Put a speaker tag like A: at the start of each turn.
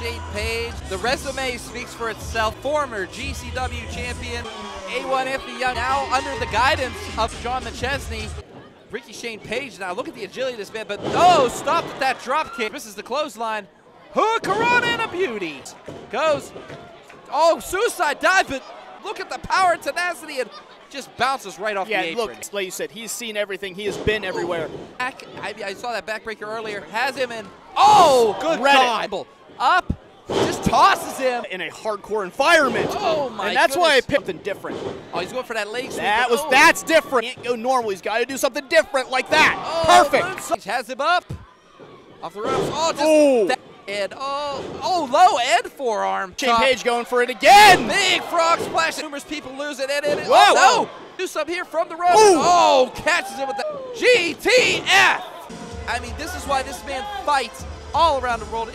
A: Shane Page. The resume speaks for itself. Former GCW champion, A1 Anthony Young, now under the guidance of John McChesney. Rickey Shane Page now. Look at the agility of this man, but oh, stopped at that drop kick. This is the clothesline. Hook, Corona, and a beauty. Goes. Oh, suicide dive, but look at the power and tenacity and just bounces right off
B: Yeah,
A: the apron.
B: look, like you said, he's seen everything. He has been everywhere.
A: Back, I, I saw that backbreaker earlier. Has him in. Oh, good. God. Up, just tosses him.
B: In a hardcore environment.
A: Oh, my
B: And that's why I picked something different.
A: Oh, he's going for that leg sweep.
B: That was
A: oh.
B: that's different. Can't go normal. He's got to do something different like that.
A: Oh,
B: Perfect.
A: Has him up. Off the ropes. Oh, just
B: Ooh.
A: that- and oh, oh, low and forearm.
B: Shane. Page going for it again.
A: Big frog splash. Numerous people lose it. And it,
B: Whoa,
A: oh, no. Do something here from the ropes.
B: Ooh.
A: Oh, catches it with the GTF. I mean, this is why this man fights all around the world.